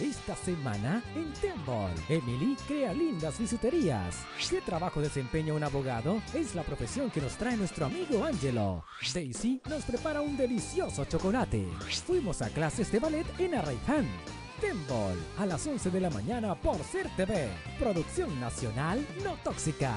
Esta semana en Temple, Emily crea lindas bisuterías. ¿Qué trabajo desempeña un abogado? Es la profesión que nos trae nuestro amigo Angelo. Daisy nos prepara un delicioso chocolate. Fuimos a clases de ballet en Arraiján. Temple, a las 11 de la mañana por Ser TV. Producción nacional no tóxica.